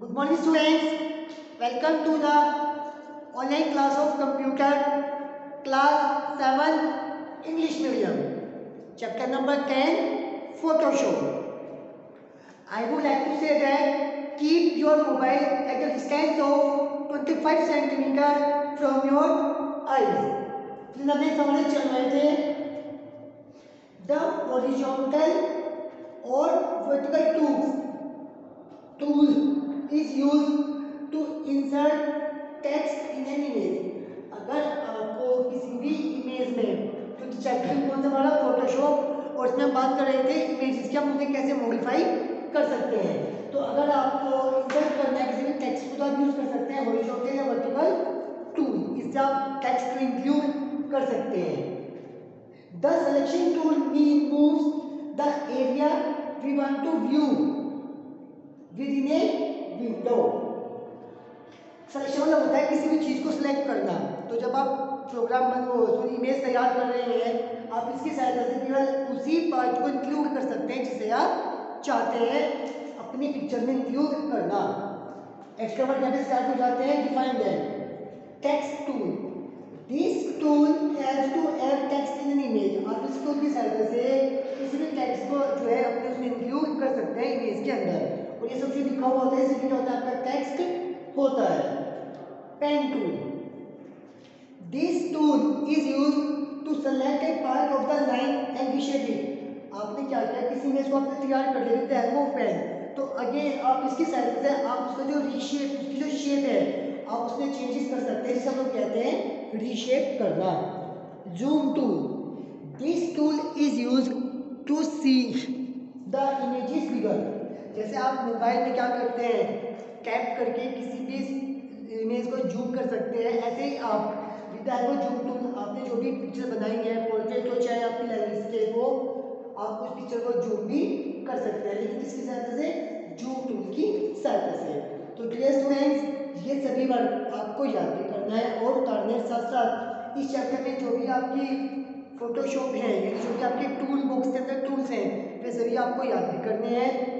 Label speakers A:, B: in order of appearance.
A: Good morning students welcome to the online class of computer class seven English medium chapter number ten Photoshop I would like to say that keep your mobile at the distance of twenty five centimetre from your eyes नदी समझे चल रहे थे the horizontal और vertical tool tool is use to insert text in an image अगर आपको किसी भी इमेज में तो चैप्टर कौन सा हमारा फोटोशॉप और इसमें बात कर रहे थे इमेजेस की हम उन्हें कैसे मॉडिफाई कर सकते हैं? तो अगर आपको इंसर्ट करना है किसी भी टेक्स्ट को तो आप यूज़ कर सकते हैं हॉरिजॉन्टल या वर्टिकल टूल इससे आप टेक्स्ट को इंक्लूड कर सकते हैं. The selection tool moves the area we want to view window selection मतलब होता है किसी भी चीज़ को सिलेक्ट करना। तो जब आप प्रोग्राम बन वो सॉरी इमेज तैयार कर रहे हैं, आप इसकी सहायता से केवल उसी पार्ट को इंक्लूड कर सकते हैं जिसे आप चाहते हैं अपनी पिक्चर में इंक्लूड करना। एक्स्ट्रा वर्ड स्टार्ट हो जाते हैं define that text tool this tool has to add text in an image आप इस टूल की सहायता से किसी भी टेक्स्ट को जो है अपने उसमें इंक्लूड कर सकते हैं इमेज के अंदर। चीज़ होता है क्या होता है, आपका टेक्स्ट होता है। Pen tool this tool is use to select a part of the line and reshape it आपने क्या किया? किसी इमेज को आपने तैयार कर लिया विद हेल्प पेन तो अगेन आप इसकी सहायता से, आप उसका जो रीशेप उसकी जो शेप है, आप उसमें चेंजेस कर सकते हैं। जिसे हम लोग कहते हैं रीशेप करना। Zoom tool this tool is use to see the images bigger जैसे आप मोबाइल में क्या करते हैं? कैप करके किसी भी इमेज को जूम कर सकते हैं। ऐसे ही आप विद द जूम टूल आपने जो भी पिक्चर बनाई है पोर्ट्रेट हो, चाहे आपकी लैंग्वेज हो, आप उस पिक्चर को जूम भी कर सकते हैं। लेकिन किसकी सहायता से जूम टूल की सहायता से। तो डियर स्टूडेंट्स ये सभी वर्ड आपको याद भी करना है और उतारने साथ साथ इस चैप्टर में जो भी आपकी फोटोशॉप है, यानी जो भी आपके टूल बॉक्स के अंदर टूल्स हैं, वे सभी आपको याद भी करने हैं।